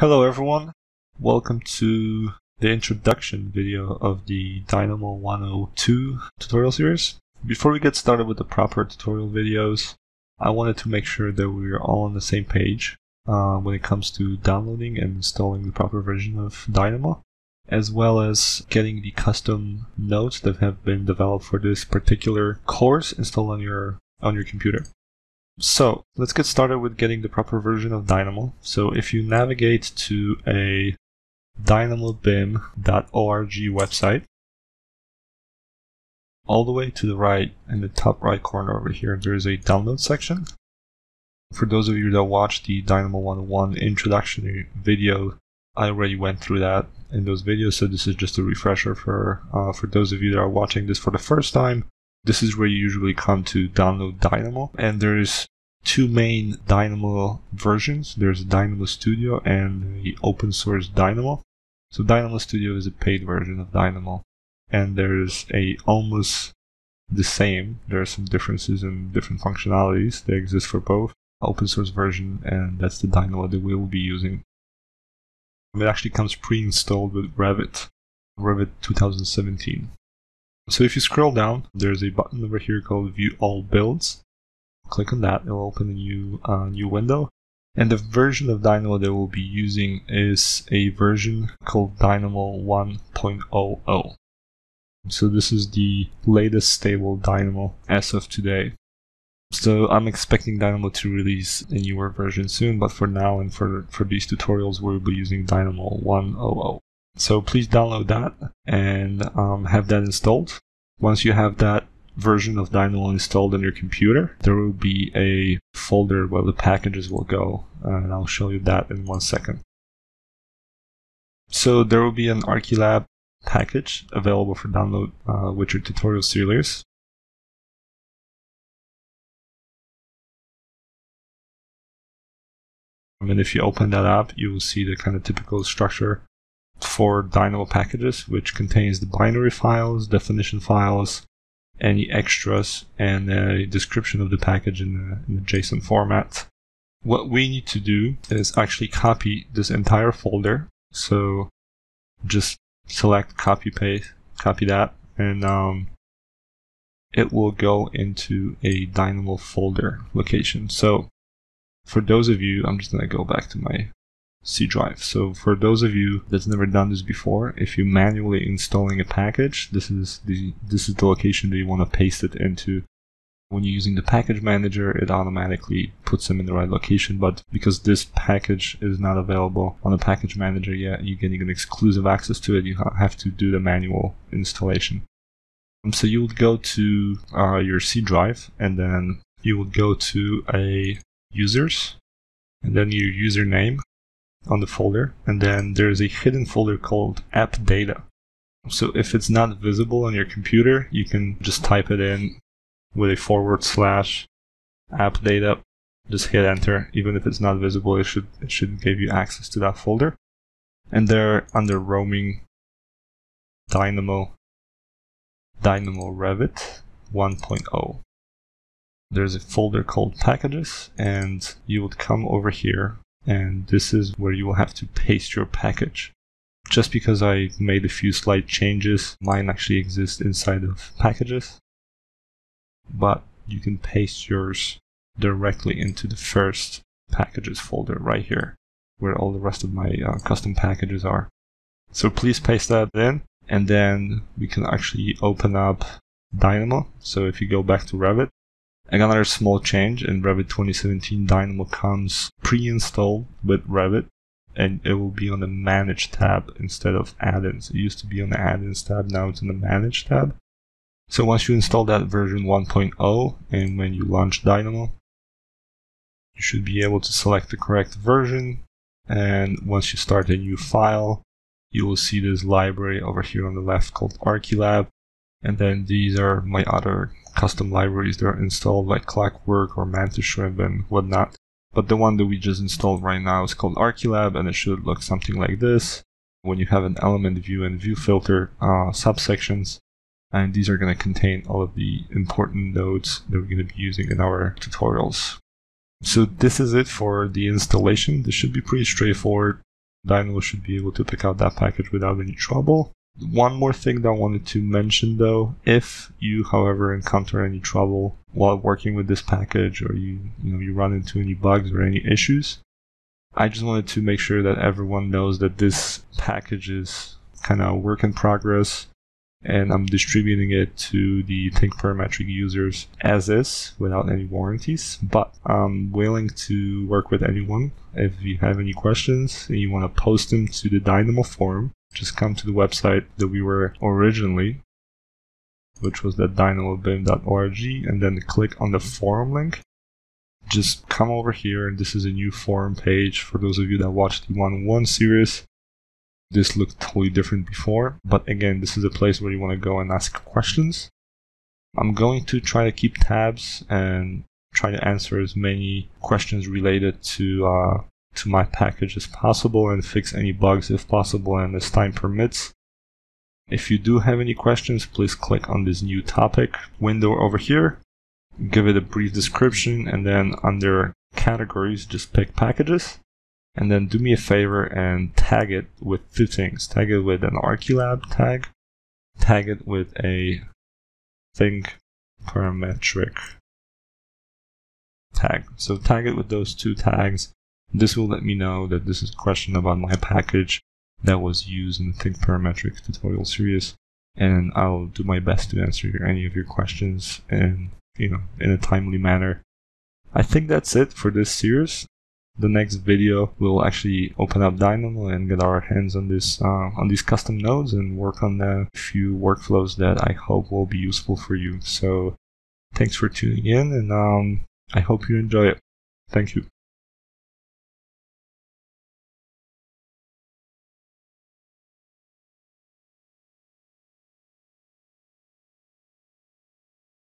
Hello everyone, welcome to the introduction video of the Dynamo 102 tutorial series. Before we get started with the proper tutorial videos, I wanted to make sure that we're all on the same page uh, when it comes to downloading and installing the proper version of Dynamo, as well as getting the custom nodes that have been developed for this particular course installed on your on your computer. So let's get started with getting the proper version of Dynamo. So if you navigate to a dynamobim.org website, all the way to the right in the top right corner over here, there is a download section. For those of you that watched the Dynamo 101 introductory video, I already went through that in those videos, so this is just a refresher for uh, for those of you that are watching this for the first time. This is where you usually come to download Dynamo, and there's two main Dynamo versions. There's Dynamo Studio and the open source Dynamo. So Dynamo Studio is a paid version of Dynamo, and there's a almost the same. There are some differences in different functionalities that exist for both open source version, and that's the Dynamo that we will be using. It actually comes pre-installed with Revit, Revit 2017. So if you scroll down, there's a button over here called View All Builds. Click on that, it'll open a new, uh, new window. And the version of Dynamo that we'll be using is a version called Dynamo 1.00. So this is the latest stable Dynamo as of today. So I'm expecting Dynamo to release a newer version soon, but for now and for, for these tutorials, we'll be using Dynamo 1.00. So please download that and um, have that installed. Once you have that version of Dynamo installed on your computer, there will be a folder where the packages will go, and I'll show you that in one second. So there will be an Archilab package available for download uh, with your tutorial series. And if you open that up, you will see the kind of typical structure for Dynamo packages, which contains the binary files, definition files, any extras, and a description of the package in the, in the JSON format. What we need to do is actually copy this entire folder. So just select copy paste, copy that, and um, it will go into a Dynamo folder location. So for those of you, I'm just going to go back to my C drive. So for those of you that's never done this before, if you're manually installing a package, this is the this is the location that you want to paste it into. When you're using the package manager, it automatically puts them in the right location. But because this package is not available on the package manager yet, you're getting an exclusive access to it. You have to do the manual installation. Um, so you would go to uh, your C drive, and then you would go to a users, and then your username, on the folder, and then there's a hidden folder called app data. So if it's not visible on your computer, you can just type it in with a forward slash app data. Just hit enter. Even if it's not visible, it should it should give you access to that folder. And there under roaming Dynamo Dynamo Revit 1.0. There's a folder called packages and you would come over here and this is where you will have to paste your package. Just because I made a few slight changes, mine actually exists inside of packages, but you can paste yours directly into the first packages folder right here, where all the rest of my uh, custom packages are. So please paste that in, and then we can actually open up Dynamo. So if you go back to Revit, Another small change in Revit 2017 Dynamo comes pre-installed with Revit and it will be on the Manage tab instead of Add-ins. It used to be on the Add-ins tab, now it's in the Manage tab. So once you install that version 1.0 and when you launch Dynamo, you should be able to select the correct version and once you start a new file, you will see this library over here on the left called Archilab and then these are my other custom libraries that are installed like Clockwork or Mantis Shrimp and whatnot. But the one that we just installed right now is called Archilab and it should look something like this. When you have an element view and view filter uh, subsections, and these are going to contain all of the important nodes that we're going to be using in our tutorials. So this is it for the installation. This should be pretty straightforward. Dynamo should be able to pick out that package without any trouble. One more thing that I wanted to mention though, if you however encounter any trouble while working with this package or you you know you run into any bugs or any issues, I just wanted to make sure that everyone knows that this package is kind of work in progress and I'm distributing it to the Think Parametric users as is without any warranties. But I'm willing to work with anyone. If you have any questions and you want to post them to the Dynamo forum, just come to the website that we were originally, which was that dynamobim.org, and then click on the forum link. Just come over here, and this is a new forum page for those of you that watched the 101 series this looked totally different before, but again, this is a place where you want to go and ask questions. I'm going to try to keep tabs and try to answer as many questions related to uh, to my package as possible and fix any bugs if possible and as time permits. If you do have any questions, please click on this new topic window over here, give it a brief description, and then under categories, just pick packages and then do me a favor and tag it with two things. Tag it with an Archilab tag, tag it with a think parametric tag. So tag it with those two tags. This will let me know that this is a question about my package that was used in the Think Parametric tutorial series. And I'll do my best to answer any of your questions in, you know, in a timely manner. I think that's it for this series the next video we'll actually open up Dynamo and get our hands on this uh, on these custom nodes and work on a few workflows that I hope will be useful for you. So thanks for tuning in and um, I hope you enjoy it. Thank you.